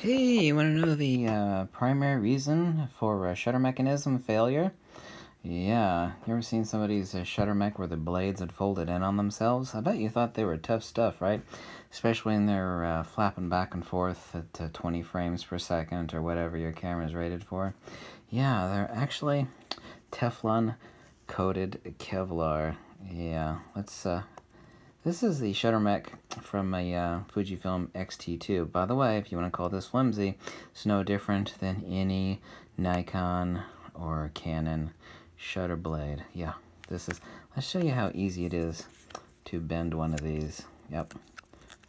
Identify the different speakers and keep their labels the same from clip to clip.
Speaker 1: Hey, you want to know the uh, primary reason for a shutter mechanism failure? Yeah, you ever seen somebody's uh, shutter mech where the blades had folded in on themselves? I bet you thought they were tough stuff, right? Especially when they're uh, flapping back and forth at uh, 20 frames per second or whatever your camera is rated for. Yeah, they're actually Teflon coated Kevlar. Yeah, let's uh, this is the shutter mech from a uh, Fujifilm X-T2. By the way, if you want to call this flimsy, it's no different than any Nikon or Canon shutter blade. Yeah, this is, let's show you how easy it is to bend one of these. Yep,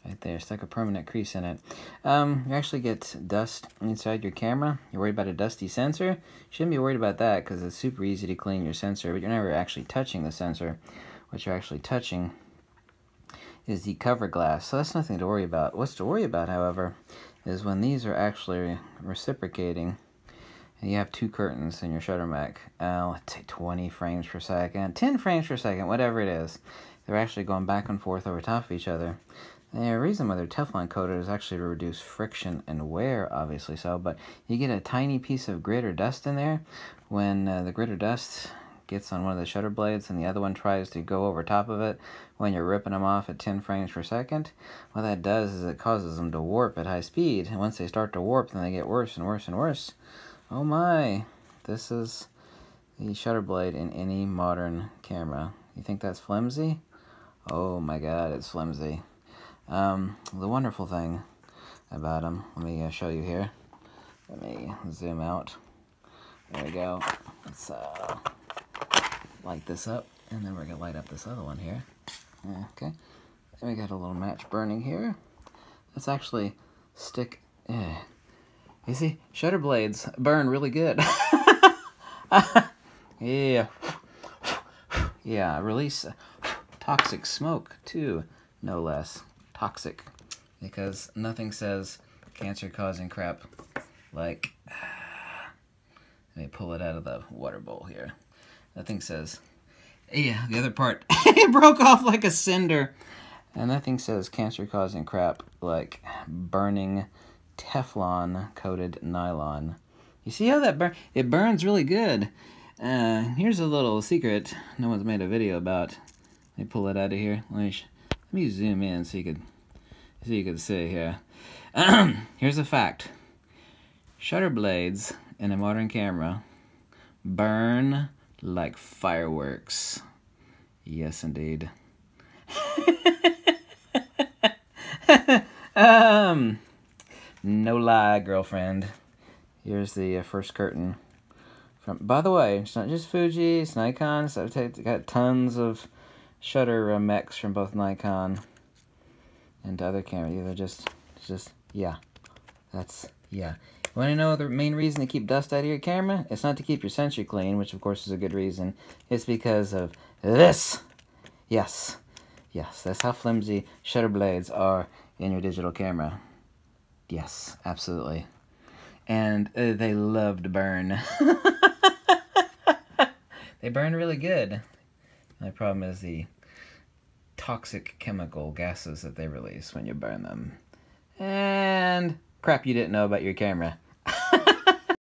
Speaker 1: right there, stuck a permanent crease in it. Um, you actually get dust inside your camera. You're worried about a dusty sensor? Shouldn't be worried about that because it's super easy to clean your sensor, but you're never actually touching the sensor. What you're actually touching is the cover glass. So that's nothing to worry about. What's to worry about, however, is when these are actually reciprocating and you have two curtains in your shutter mech. Uh, let's say 20 frames per second, 10 frames per second, whatever it is. They're actually going back and forth over top of each other. The reason why they're Teflon coated is actually to reduce friction and wear, obviously so, but you get a tiny piece of grit or dust in there. When uh, the grit or dust gets on one of the shutter blades and the other one tries to go over top of it when you're ripping them off at 10 frames per second, what that does is it causes them to warp at high speed. And once they start to warp, then they get worse and worse and worse. Oh my, this is the shutter blade in any modern camera. You think that's flimsy? Oh my god, it's flimsy. Um, the wonderful thing about them, let me uh, show you here. Let me zoom out. There we go. Uh, light this up, and then we're to light up this other one here. Okay, we got a little match burning here. Let's actually stick, eh. You see, shutter blades burn really good. yeah. Yeah, release toxic smoke too, no less. Toxic. Because nothing says cancer causing crap like let me pull it out of the water bowl here. That thing says, yeah, the other part, it broke off like a cinder. And that thing says cancer causing crap like burning Teflon coated nylon. You see how that burn? It burns really good. Uh, here's a little secret no one's made a video about. Let me pull it out of here. Let me, let me zoom in so you could so you could see here. here's a fact. Shutter blades in a modern camera burn like fireworks. Yes, indeed. um, no lie, girlfriend. Here's the uh, first curtain. From by the way, it's not just Fuji, it's Nikon. So I've got tons of shutter uh, mechs from both Nikon and other cameras. They're just, just yeah. That's yeah. Want to know the main reason to keep dust out of your camera? It's not to keep your sensor clean, which of course is a good reason. It's because of this. Yes. Yes, that's how flimsy shutter blades are in your digital camera. Yes, absolutely. And uh, they love to burn. they burn really good. The problem is the toxic chemical gases that they release when you burn them. And crap you didn't know about your camera.